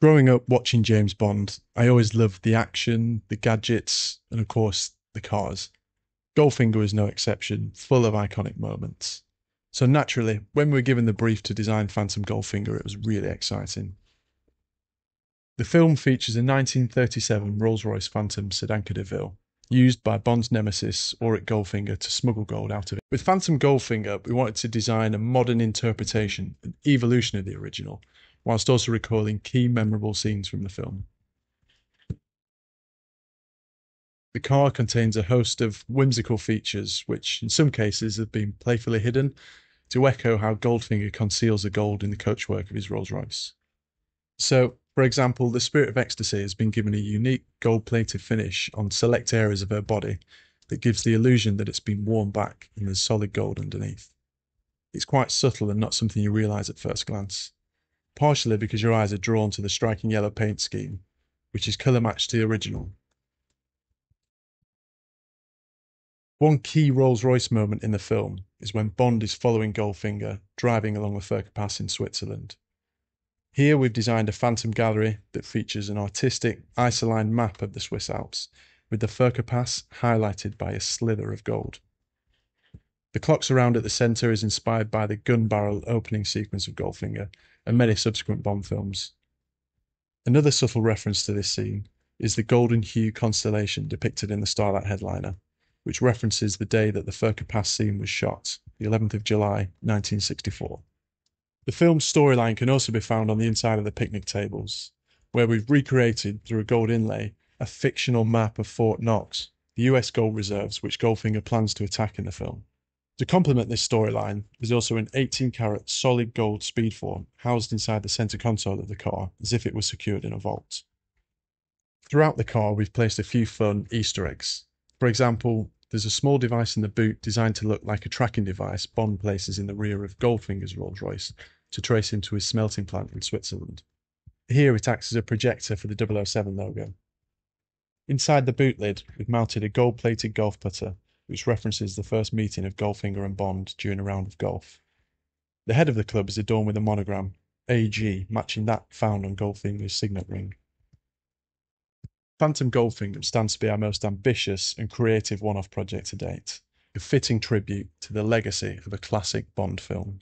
Growing up watching James Bond, I always loved the action, the gadgets, and of course, the cars. Goldfinger was no exception, full of iconic moments. So naturally, when we were given the brief to design Phantom Goldfinger, it was really exciting. The film features a 1937 Rolls-Royce Phantom Sedanca de Ville, used by Bond's nemesis Auric Goldfinger to smuggle gold out of it. With Phantom Goldfinger, we wanted to design a modern interpretation an evolution of the original, whilst also recalling key memorable scenes from the film. The car contains a host of whimsical features, which in some cases have been playfully hidden to echo how Goldfinger conceals the gold in the coachwork of his Rolls Royce. So, for example, the Spirit of Ecstasy has been given a unique gold plated finish on select areas of her body that gives the illusion that it's been worn back and there's solid gold underneath. It's quite subtle and not something you realise at first glance, partially because your eyes are drawn to the striking yellow paint scheme, which is colour matched to the original One key Rolls Royce moment in the film is when Bond is following Goldfinger driving along the Furka Pass in Switzerland. Here we've designed a phantom gallery that features an artistic isoline map of the Swiss Alps, with the Furka Pass highlighted by a slither of gold. The clock surround at the centre is inspired by the gun barrel opening sequence of Goldfinger and many subsequent Bond films. Another subtle reference to this scene is the golden hue constellation depicted in the Starlight headliner which references the day that the Furka Pass scene was shot, the 11th of July, 1964. The film's storyline can also be found on the inside of the picnic tables, where we've recreated, through a gold inlay, a fictional map of Fort Knox, the US gold reserves which Goldfinger plans to attack in the film. To complement this storyline, there's also an 18 carat solid gold speedform housed inside the centre console of the car as if it was secured in a vault. Throughout the car, we've placed a few fun Easter eggs, for example, there's a small device in the boot designed to look like a tracking device Bond places in the rear of Goldfinger's Rolls Royce to trace him to his smelting plant in Switzerland. Here it acts as a projector for the 007 logo. Inside the boot lid, we've mounted a gold plated golf putter, which references the first meeting of Goldfinger and Bond during a round of golf. The head of the club is adorned with a monogram, AG, matching that found on Goldfinger's signet ring. Phantom Goldfinger stands to be our most ambitious and creative one off project to date, a fitting tribute to the legacy of a classic Bond film.